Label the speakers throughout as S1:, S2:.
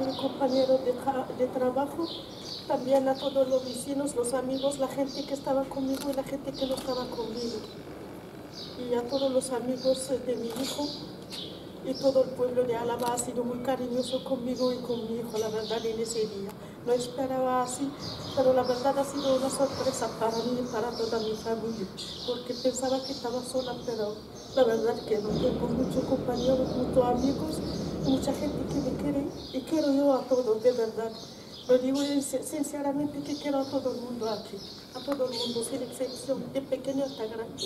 S1: Mi compañero de, de trabajo, también a todos los vecinos, los amigos, la gente que estaba conmigo y la gente que no estaba conmigo. Y a todos los amigos eh, de mi hijo y todo el pueblo de Álava ha sido muy cariñoso conmigo y con mi hijo, la verdad, en ese día. No esperaba así, pero la verdad ha sido una sorpresa para mí y para toda mi familia, porque pensaba que estaba sola, pero la verdad que no tengo muchos compañeros, muchos amigos, mucha gente que me quiere y quiero yo a todos, de verdad. Lo digo sin- sinceramente que quiero a todo el mundo aquí, a todo el mundo, sin excepción, de pequeño hasta grande.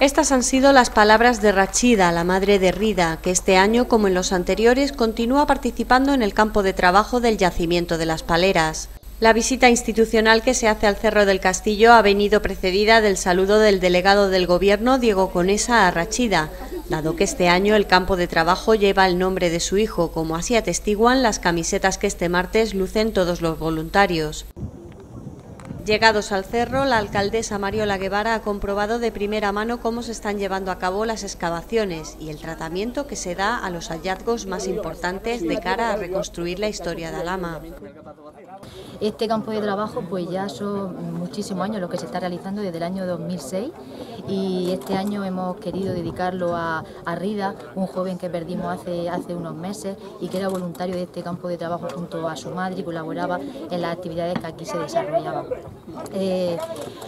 S2: Estas han sido las palabras de Rachida, la madre de Rida, que este año, como en los anteriores, continúa participando en el campo de trabajo del yacimiento de las paleras. La visita institucional que se hace al Cerro del Castillo ha venido precedida del saludo del delegado del Gobierno, Diego Conesa, a Rachida, dado que este año el campo de trabajo lleva el nombre de su hijo, como así atestiguan las camisetas que este martes lucen todos los voluntarios. Llegados al cerro, la alcaldesa Mariola Guevara ha comprobado de primera mano cómo se están llevando a cabo las excavaciones y el tratamiento que se da a los hallazgos más importantes de cara a reconstruir la historia de Alama.
S3: Este campo de trabajo pues ya son muchísimos años lo que se está realizando desde el año 2006 y este año hemos querido dedicarlo a, Rida, un joven que perdimos hace unos meses y que era voluntario de este campo de trabajo junto a su madre y colaboraba en las actividades que aquí se desarrollaban. Eh,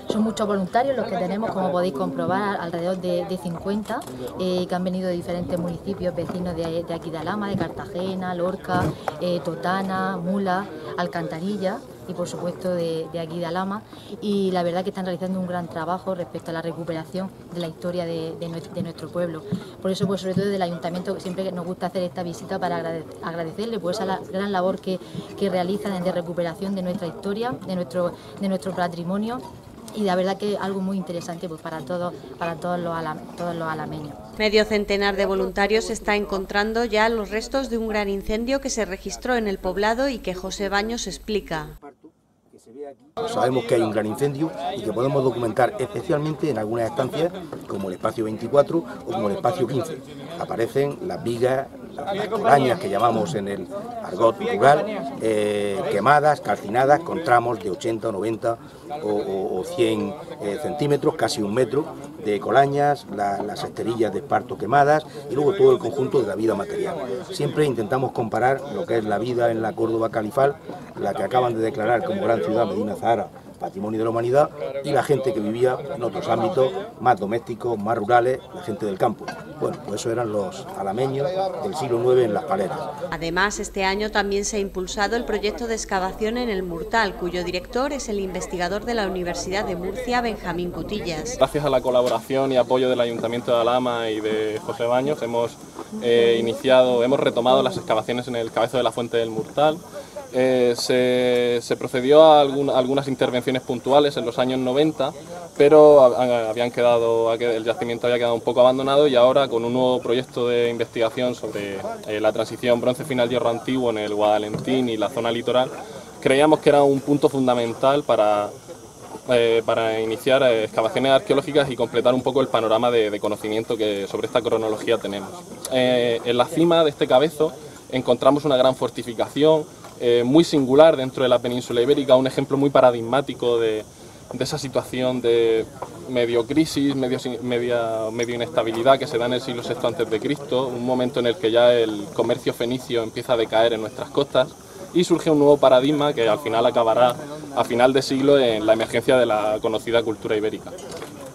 S3: son muchos voluntarios los que tenemos, como podéis comprobar, alrededor de, de 50, eh, que han venido de diferentes municipios vecinos de, de aquí de Alama, de Cartagena, Lorca, eh, Totana, Mula, Alcantarilla y por supuesto de, de aquí de Alama y la verdad que están realizando un gran trabajo respecto a la recuperación de la historia de, nuestro, pueblo. Por eso pues sobre todo desde el ayuntamiento siempre nos gusta hacer esta visita para agrade- agradecerle por esa la- gran labor que, que realizan de recuperación de nuestra historia, de nuestro, de nuestro patrimonio y la verdad que es algo muy interesante pues para todos, para todos los, todos los alameños.
S2: Medio centenar de voluntarios está encontrando ya los restos de un gran incendio que se registró en el poblado y que José Baños explica.
S4: Sabemos que hay un gran incendio y que podemos documentar especialmente en algunas estancias como el espacio 24 o como el espacio 15. Aparecen las vigas, colañas que llamamos en el argot rural, eh, quemadas, calcinadas con tramos de 80, 90 o, o- o 100 eh, centímetros, casi un metro de colañas, la- las esterillas de esparto quemadas y luego todo el conjunto de la vida material. Siempre intentamos comparar lo que es la vida en la Córdoba califal, la que acaban de declarar como gran ciudad Medina Zahara, patrimonio de la humanidad, y la gente que vivía en otros ámbitos más domésticos, más rurales, la gente del campo. Bueno, pues eso eran los alameños del siglo IX en las paleras.
S2: Además, este año también se ha impulsado el proyecto de excavación en el Murtal, cuyo director es el investigador de la Universidad de Murcia, Benjamín Cutillas.
S5: Gracias a la colaboración y apoyo del Ayuntamiento de Alama y de José Baños hemos eh, iniciado, hemos retomado las excavaciones en el cabezo de la fuente del Murtal. Eh, se, procedió a algunas intervenciones puntuales en los años 90, pero ha- ha- habían quedado, el yacimiento había quedado un poco abandonado y ahora con un nuevo proyecto de investigación sobre eh, la transición bronce final hierro antiguo en el Guadalentín y la zona litoral, creíamos que era un punto fundamental para eh, para iniciar excavaciones arqueológicas y completar un poco el panorama de, de conocimiento que sobre esta cronología tenemos. En la cima de este cabezo encontramos una gran fortificación eh, muy singular dentro de la península ibérica, un ejemplo muy paradigmático de, esa situación de medio crisis, medio, media, medio inestabilidad que se da en el siglo VI Cristo, un momento en el que ya el comercio fenicio empieza a decaer en nuestras costas y surge un nuevo paradigma que al final acabará a final de siglo en la emergencia de la conocida cultura ibérica.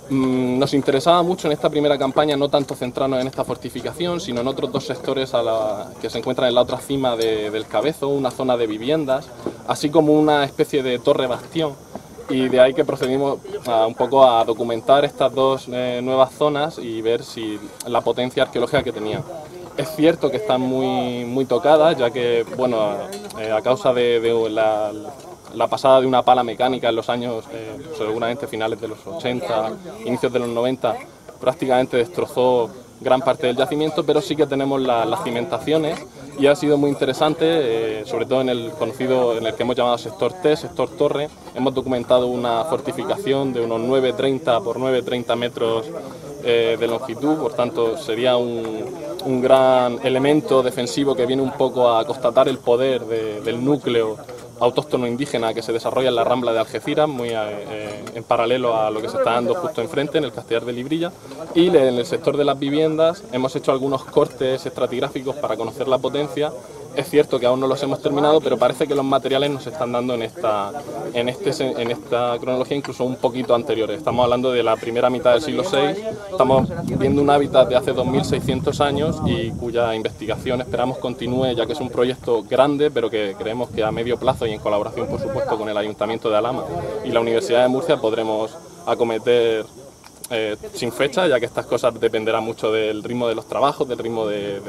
S5: Mm, Nos interesaba mucho en esta primera campaña no tanto centrarnos en esta fortificación, sino en otros dos sectores a la- que se encuentran en la otra cima de- del cabezo, una zona de viviendas, así como una especie de torre bastión. Y de ahí que procedimos a, un poco a documentar estas dos eh, nuevas zonas y ver si la potencia arqueológica que tenían. Es cierto que están muy, muy tocadas, ya que, bueno, eh, a causa de, de la, la pasada de una pala mecánica en los años, eh, seguramente finales de los 80, inicios de los 90, prácticamente destrozó gran parte del yacimiento, pero sí que tenemos la- las cimentaciones y ha sido muy interesante, eh, sobre todo en el conocido, en el que hemos llamado sector T, sector Torre. Hemos documentado una fortificación de unos 9,30 por 9,30 metros eh, de longitud, por tanto sería un gran elemento defensivo que viene un poco a constatar el poder del núcleo autóctono indígena que se desarrolla en la Rambla de Algeciras, muy eh, en paralelo a lo que se está dando justo enfrente, en el Castellar de Librilla. Y en el sector de las viviendas hemos hecho algunos cortes estratigráficos para conocer la potencia es cierto que aún no los hemos terminado, pero parece que los materiales nos están dando en esta, en este, en esta cronología incluso un poquito anteriores. Estamos hablando de la primera mitad del siglo VI, estamos viendo un hábitat de hace 2.600 años y cuya investigación esperamos continúe, ya que es un proyecto grande, pero que creemos que a medio plazo y en colaboración, por supuesto, con el Ayuntamiento de Alama y la Universidad de Murcia podremos acometer eh, sin fecha, ya que estas cosas dependerán mucho del ritmo de los trabajos, del ritmo de,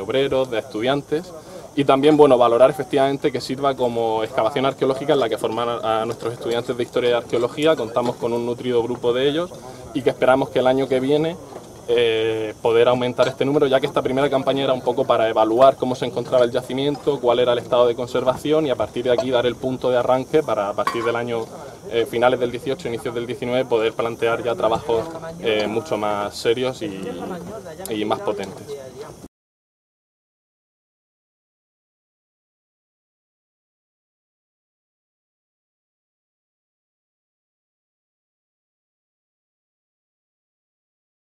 S5: obreros, de estudiantes. Y también bueno, valorar efectivamente que sirva como excavación arqueológica en la que forman a nuestros estudiantes de Historia y Arqueología, contamos con un nutrido grupo de ellos y que esperamos que el año que viene eh, poder aumentar este número, ya que esta primera campaña era un poco para evaluar cómo se encontraba el yacimiento, cuál era el estado de conservación y a partir de aquí dar el punto de arranque para a partir del año eh, finales del 18, inicios del 19, poder plantear ya trabajos eh, mucho más serios y más potentes.